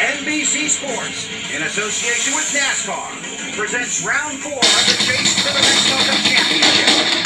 NBC Sports, in association with NASCAR, presents round four of the Chase for the Nextel Cup Championship.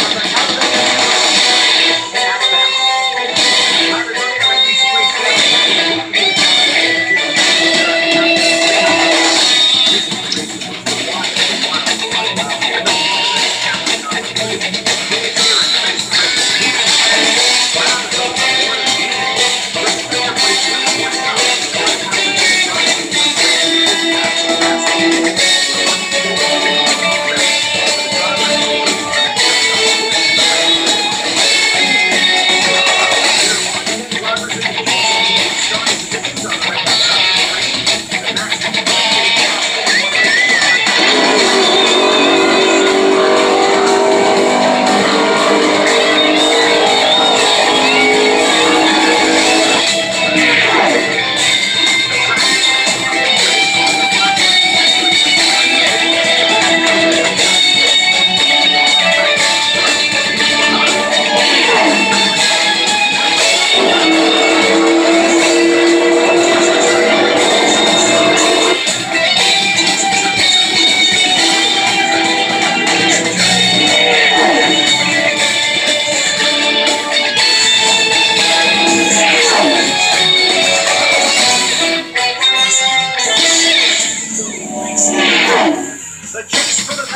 The chase for the